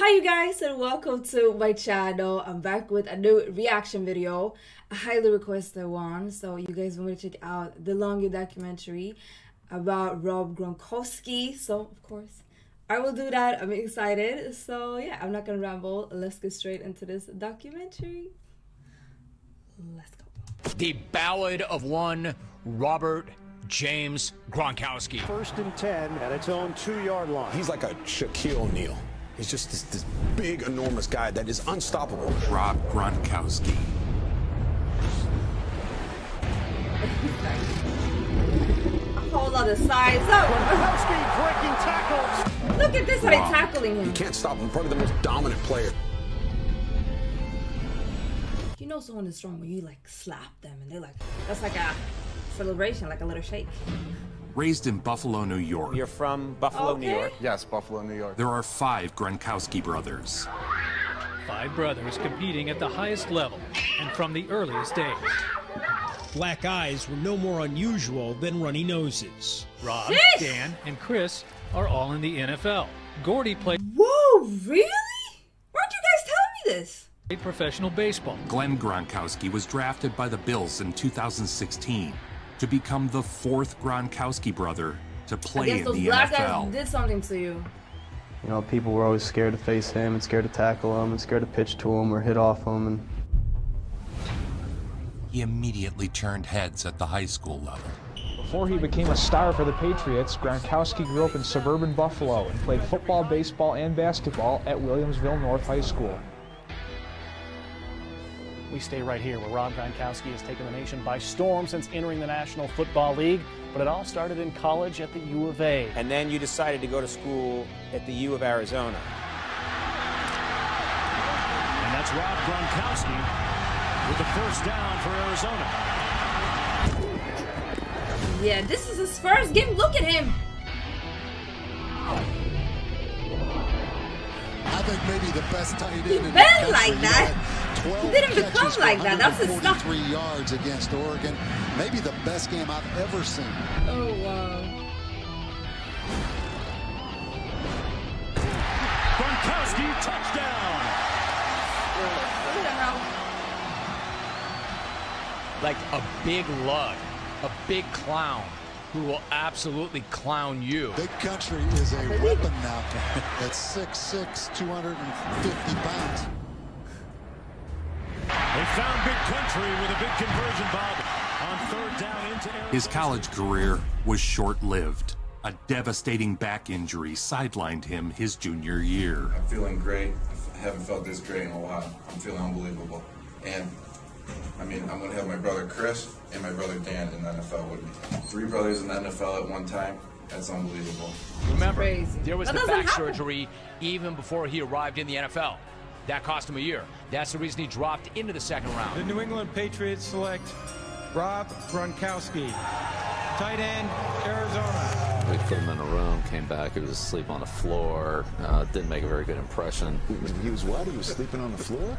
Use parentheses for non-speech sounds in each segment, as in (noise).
Hi you guys and welcome to my channel. I'm back with a new reaction video. A highly requested one. So you guys want me to check out the longer documentary about Rob Gronkowski. So of course I will do that. I'm excited. So yeah, I'm not gonna ramble. Let's get straight into this documentary. Let's go. The Ballad of One Robert James Gronkowski. First and 10 at its own two yard line. He's like a Shaquille O'Neal. He's just this, this big, enormous guy that is unstoppable. Rob Gronkowski. A whole lot of size up. Gronkowski breaking tackles. Look at this how they tackling him. You can't stop him. Probably the most dominant player. You know someone is strong when you like slap them and they're like that's like a celebration, like a little shake. Raised in Buffalo, New York, You're from Buffalo, New York. Yes, Buffalo, New York. there are five Gronkowski brothers. Five brothers competing at the highest level and from the earliest days. Black eyes were no more unusual than runny noses. Rob, Sheesh. Dan, and Chris are all in the NFL. Gordy played Whoa, really? Why'd you guys tell me this? professional baseball. Glenn Gronkowski was drafted by the Bills in 2016 to become the fourth Gronkowski brother to I play guess in those the black guys NFL. did something to you. You know, people were always scared to face him and scared to tackle him and scared to pitch to him or hit off him. And He immediately turned heads at the high school level. Before he became a star for the Patriots, Gronkowski grew up in suburban Buffalo and played football, baseball, and basketball at Williamsville North High School. We stay right here where Rob Gronkowski has taken the nation by storm since entering the National Football League. But it all started in college at the U of A. And then you decided to go to school at the U of Arizona. And that's Rob Gronkowski with the first down for Arizona. Yeah, this is his first game. Look at him. I think maybe the best tight end He in the been country. like that. Had 12 He didn't become like that. That's his stuff. 143 yards against Oregon. Maybe the best game I've ever seen. Oh wow. Gronkowski touchdown. Look at how Like a big lug, a big clown who will absolutely clown you. Big country is a weapon now. (laughs) At 6'6", 250 pounds. They found big country with a big conversion, Bob, on third down into Arizona. His college career was short lived. A devastating back injury sidelined him his junior year. I'm feeling great. I haven't felt this great in a while. I'm feeling unbelievable. And I mean, I'm going to have my brother Chris and my brother Dan in the NFL with me. Three brothers in the NFL at one time. That's unbelievable. Remember, crazy. there was That the back happen. surgery even before he arrived in the NFL. That cost him a year. That's the reason he dropped into the second round. The. New England Patriots select Rob Gronkowski, tight end, Arizona. We put him in a room, came back, he was asleep on the floor, uh, didn't make a very good impression. He was what? He was sleeping on the floor?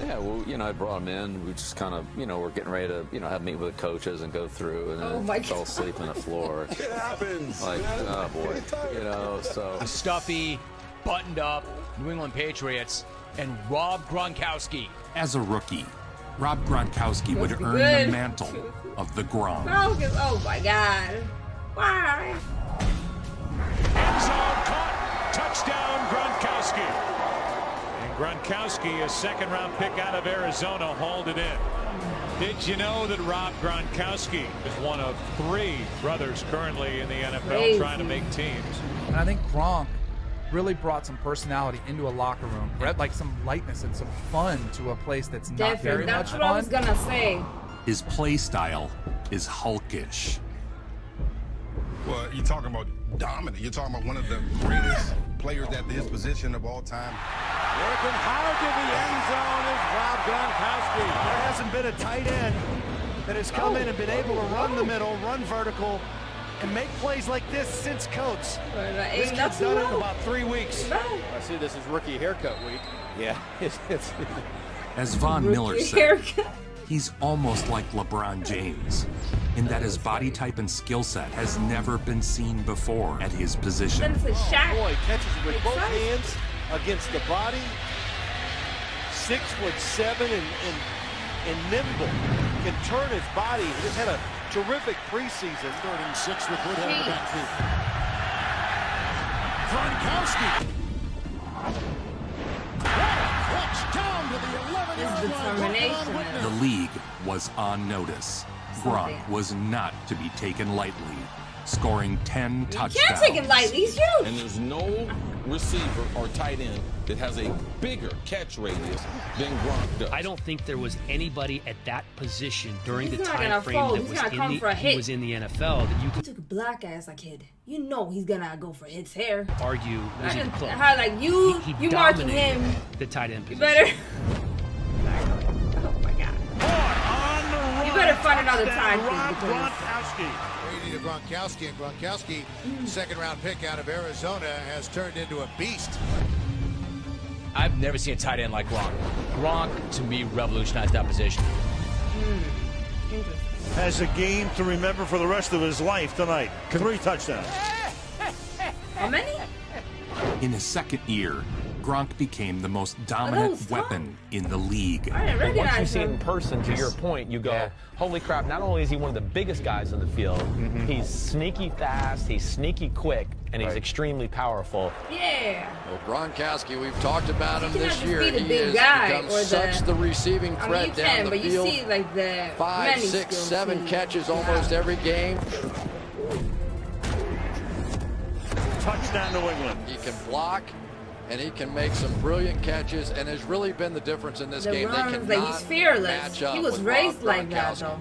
Yeah, well, you know, I brought him in, we just kind of, you know, we're getting ready to, you know, have a meet with the coaches and go through, and then Oh my fell God. asleep on the floor. It happens. Like, oh boy, you know, so. A stuffy, buttoned up New England Patriots and Rob Gronkowski. As a rookie, Rob Gronkowski would earn good. the mantle of the Gronk. Oh, Falcons. Oh my god. Why? End zone caught. Touchdown, Gronkowski. And Gronkowski, a second round pick out of Arizona, hauled it in. Did you know that Rob Gronkowski is one of three brothers currently in the NFL Crazy. trying to make teams? And I think Gronk really brought some personality into a locker room, brought like some lightness and some fun to a place that's not Definitely. very That's much what I fun. was gonna say. His play style is hulkish. Well, you're talking about dominant. You're talking about one of the greatest players at his position of all time. Working hard to the end zone is Rob Gronkowski. There hasn't been a tight end that has come oh. in and been able to run the middle, run vertical, and make plays like this since Coates. This Ain't that kid's too done it in about three weeks. No. I see this is rookie haircut week. Yeah. (laughs) it's, it's, As Von Miller Rookie said, haircut. he's almost like LeBron James in that his body type and skill set has never been seen before at his position. Then a shot. Boy, catches it with both Exciting. hands against the body. Six foot seven and, and, and nimble. Can turn his body. He just had a terrific preseason. Third and six with Woodhead Jeez. in the backfield. Gronkowski. Touchdown to the 11 This line. determination. The league was on notice. Gronk was not to be taken lightly, scoring 10 You touchdowns. can't take him lightly. He's huge. And there's no receiver or tight end that has a bigger catch radius than Gronk does. I don't think there was anybody at that position during He's the not time frame fold. that He's was in the he was in the NFL that you He could took a black ass a kid. You know he's gonna go for hits hair. argue I was even didn't- close. how, like you, He- he you marking dominated him. the tight end You position. better. Another time. Rob because- Gronkowski. Brady to Gronkowski, and Gronkowski, second round pick out of Arizona, has turned into a beast. I've never seen a tight end like Gronk. Gronk, to me, revolutionized that position. Hmm, interesting. Has a game to remember for the rest of his life tonight. Three touchdowns. How many? In his second year, Gronk became the most dominant weapon in the league. I once you recognize see it in person, to your point, you go, holy crap, not only is he one of the biggest guys on the field, mm-hmm. he's sneaky fast, he's sneaky quick, and he's extremely powerful. Yeah. Well, Gronkowski, we've talked about him this year. be the He big has guy become or the- such the receiving I mean, threat you down can, the but field. you see like the Five, many six, skills seven too. catches almost every game. Touchdown New England. He can block, and he can make some brilliant catches, and has really been the difference in this The game. runs, they like cannot he's fearless. match up He was with raised Rob like that though.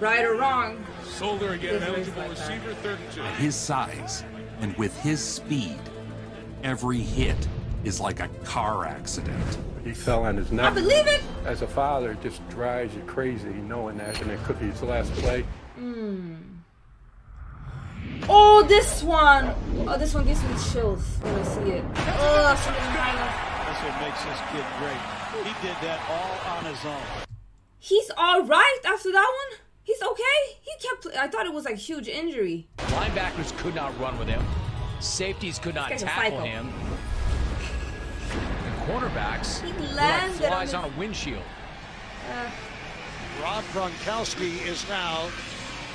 Right or wrong. Solder again, eligible like receiver, 32. At his size and with his speed, every hit is like a car accident. He fell on his neck. I neck. believe it. As a father, it just drives you crazy knowing that, and it could be his last play. Oh, this one. Oh, this one gives me chills when I see it. Oh, I see it in the highlights. That's what makes this kid great. He did that all on his own. He's all right after that one. He's okay. He kept. I thought it was like huge injury. Linebackers could not run with him. Safeties could not This guy's a tackle him. And cornerbacks He were like landed on his- on a windshield. Uh, Rob Gronkowski is now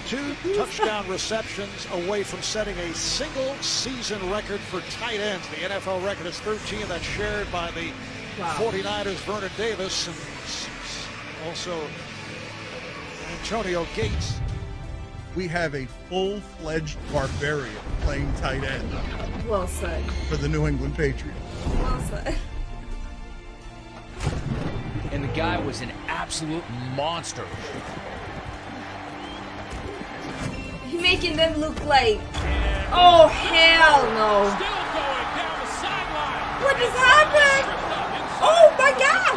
two touchdown receptions away from setting a single season record for tight ends. The NFL record is 13. That's shared by the Wow. 49ers, Vernon Davis, and s- s- also Antonio Gates. We have a full-fledged barbarian playing tight end well said. for the New England Patriots. Well said. And the guy was an absolute monster. Making them look like. Oh hell no! What just happened? Oh my god!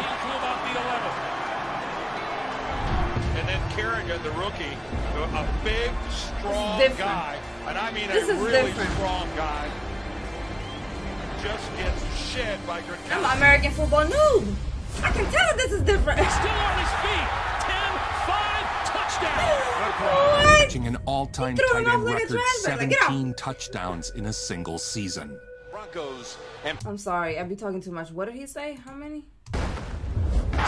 And then Kerrigan, the rookie, a big, strong guy, and I mean This a is really different. strong guy, just gets shed by I'm an American football noob. I can tell this is different. Still on his feet. 10-5 touchdown. Catching an all-time tight end like a record transfer. Like, 17 touchdowns in a single season. Broncos and I'm sorry, I be talking too much. What did he say? How many? I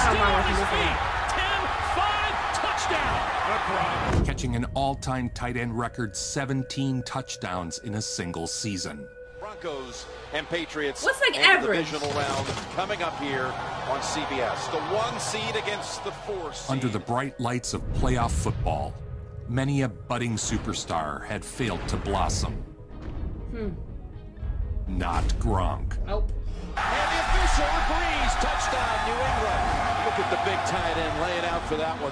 don't mind watching this one. 10-5 touchdown. Catching an all-time tight end record 17 touchdowns in a single season. Broncos and Patriots. What's like in the average? Divisional round coming up here on CBS. The one seed against the four seed. Under the bright lights of playoff football, many a budding superstar had failed to blossom. Hmm. Not Gronk. Nope. And the official agrees. Touchdown, New England. Look at the big tight end laying out for that one.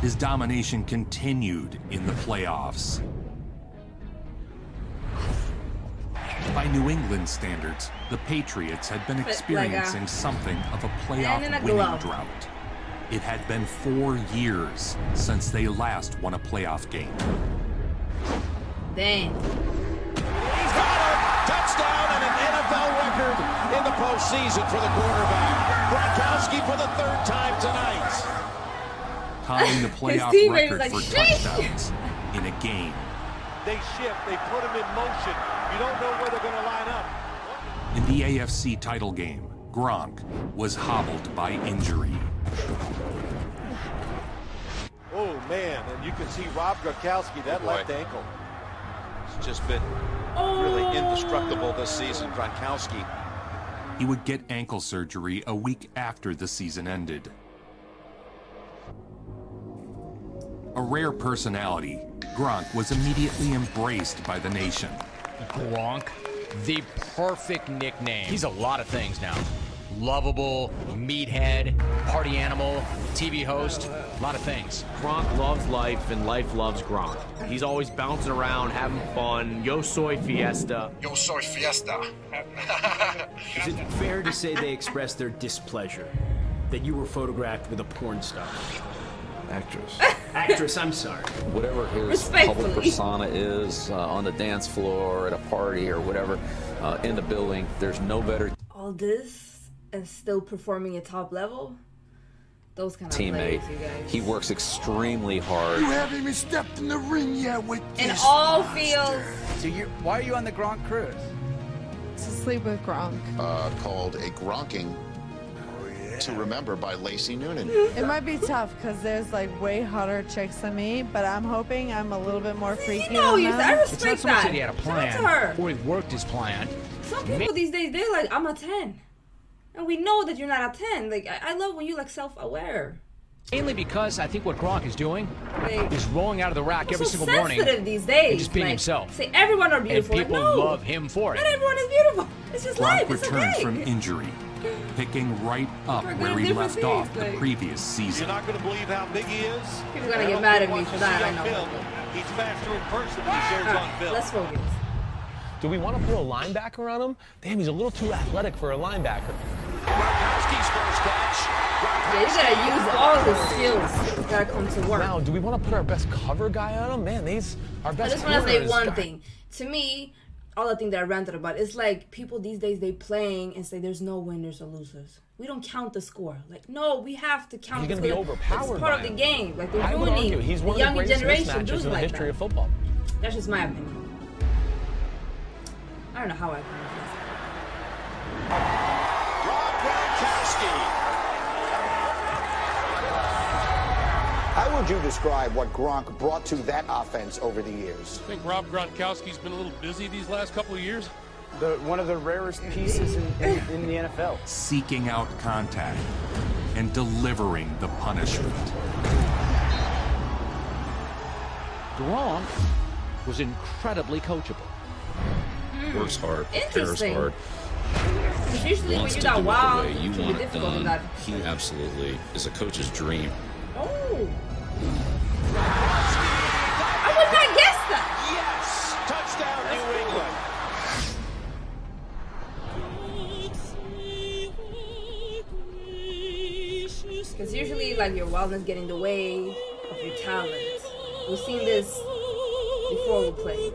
His domination continued in the playoffs. By New England standards, the Patriots had been experiencing something of a Man a playoff winning glove. drought. It had been four years since they last won a playoff game. Dang. He's got a touchdown and an NFL record in the postseason for the quarterback. Gronkowski for the third time tonight. tying the (laughs) playoff record like, for "Sheesh." touchdowns in a game. They shift. They put him in motion. You don't know where they're going to line up. In the AFC title game, Gronk was hobbled by injury. Oh, man, and you can see Rob Gronkowski, that oh, left ankle. It's just been really oh. indestructible this season, Gronkowski. He would get ankle surgery a week after the season ended. A rare personality, Gronk was immediately embraced by the nation. Gronk, the perfect nickname. He's a lot of things now. Lovable, meathead, party animal, TV host, a lot of things. Gronk loves life and life loves Gronk. He's always bouncing around, having fun. Yo soy fiesta. Yo soy fiesta. (laughs) Is it fair to say they expressed their displeasure that you were photographed with a porn star? Actress. (laughs) Actress, I'm sorry. Whatever his public persona is uh, on the dance floor, at a party, or whatever, uh, in the building, there's no better All this and still performing at top level. Those kind of teammate. players, you guys. He works extremely hard. You haven't even stepped in the ring yet with In this all monster. fields. So you, why are you on the Gronk cruise? To sleep with Gronk. uh, called A Gronking to Remember by Lacey Noonan. It might be tough because there's like way hotter chicks than me, but I'm hoping I'm a little bit more freaky. know, than you- them. I It's not respect so much that. that he had a Shout out to plan her. or he worked his plan. Some people these days they're like, I'm a ten, and we know that you're not a ten. Like I, I love when you like self-aware. Mainly because I think what Gronk is doing Like, is rolling out of the rack every so single morning sensitive these days. and just being like, himself. Say everyone are beautiful. And beautiful. people like, no, love him for it. Not everyone is beautiful. It's just Gronk life. It's returned okay. from injury, picking right up where he different left off things, the previous season. You're not going to believe how big he is. People are gonna get mad at me for that, I know. film. He's faster in person than he shares All on right, film. let's focus. Do we want to put a linebacker on him? Damn, he's a little too athletic for a linebacker. Yeah, you gotta use all the skills. You gotta come to work. Now, do we want to put our best cover guy on him? Man, these I best. just want to say one got- thing. To me, all the thing that I ranted about is like people these days they playing and say there's no winners or losers. We don't count the score. Like no, we have to count. You're the gonna be score. overpowered It's part of the him. game. Like they're ruining he's the one the younger generation doing in the like history that. of football. That's just my opinion. I don't know how I this. Rob How would you describe what Gronk brought to that offense over the years? I think Rob Gronkowski's been a little busy these last couple of years. The, one of the rarest pieces in, in, in the NFL. Seeking out contact and delivering the punishment. Gronk was incredibly coachable. Works hard, cares hard. Because usually when wants you're to that do it the wild, way it you can want it difficult in done. that. He absolutely is a coach's dream. Oh. I would not guess that. Yes. Touchdown, New England. Because usually, like, your wildness get in the way of your talent. We've seen this before we played.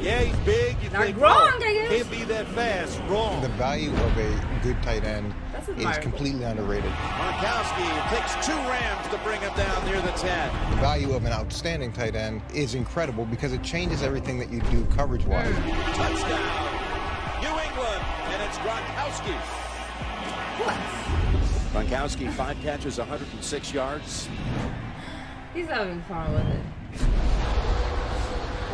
Yeah, he's big. You Not think, Gronk, oh, I guess. Can't be that fast. Wrong. The value of a good tight end is completely underrated. Gronkowski takes two Rams to bring him down near the 10. The value of an outstanding tight end is incredible because it changes everything that you do coverage-wise. Hmm. Touchdown. New England. And it's Gronkowski. Gronkowski, five catches, 106 yards. He's having fun with it.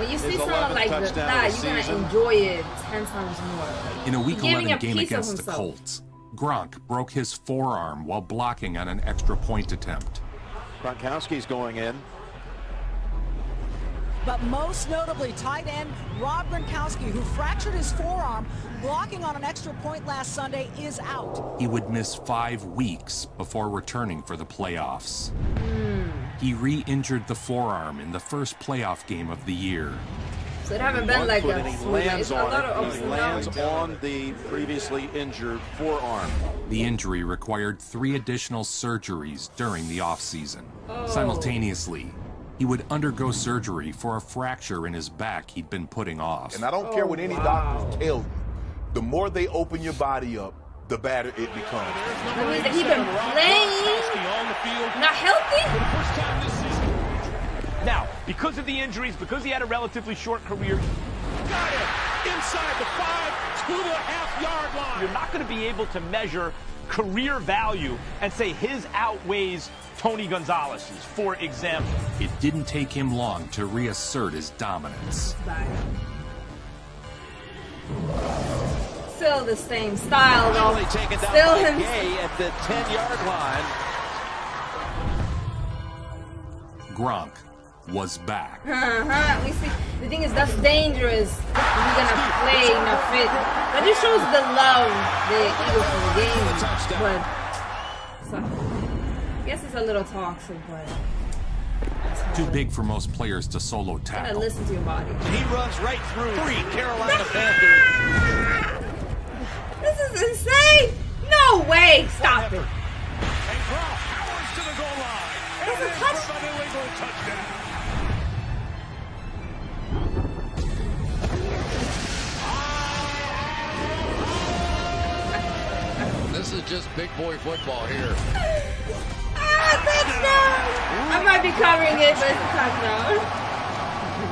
When you see His someone like that, of you're gonna enjoy it ten times more. In a Week Giving 11 a game against the. Colts, Gronk broke his forearm while blocking on an extra point attempt. Gronkowski's going in. But most notably, tight end Rob Gronkowski, who fractured his forearm blocking on an extra point last Sunday, is out. He would miss five weeks before returning for the playoffs. He re injured the forearm in the first playoff game of the year. So it haven't been One like foot he lands on it. He lands on the previously injured forearm. The injury required three additional surgeries during the offseason. Oh. Simultaneously, he would undergo surgery for a fracture in his back he'd been putting off. And I don't care what any doctors tell you. The more they open your body up, the better it becomes. That means that he been playing, not healthy. Now, because of the injuries, because he had a relatively short career, Got him. inside the five to the half yard line. You're not going to be able to measure career value and say his outweighs Tony Gonzalez's, for example. It didn't take him long to reassert his dominance. Still the same style, though. Finally taken down Still him. Gay at the 10-yard line. Gronk was back. Uh-huh. We see. The thing is, that's dangerous. If you're gonna play in a fit. That just shows the love the Eagles for the game. But so, I guess it's a little toxic, but Too big for most players to solo you gotta tackle. listen to your body. He runs right through three Carolina (laughs) Panthers. This is insane. No way. Stop it. And Gronk powers to the goal line. That's a And touch- for the New England touchdown. This is just big boy football here. (laughs) Ah, touchdown. I might be covering it, but it's a touchdown.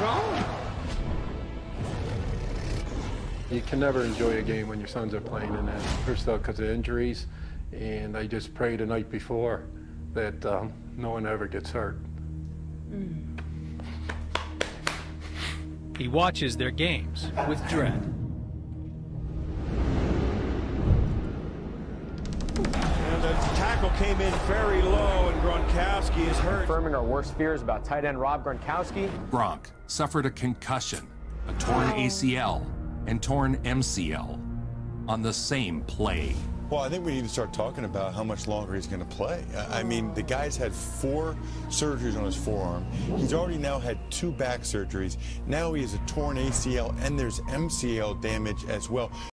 Wrong. You can never enjoy a game when your sons are playing in it, First off, because of injuries, and I just pray the night before that um, no one ever gets hurt. He watches their games with dread. And the tackle came in very low, and Gronkowski is hurt. Confirming our worst fears about tight end Rob Gronkowski. Gronk suffered a concussion, a torn ACL, and torn MCL on the same play. Well, I think we need to start talking about how much longer he's going to play. I mean, the guy's had four surgeries on his forearm. He's already now had two back surgeries. Now he has a torn ACL and there's MCL damage as well.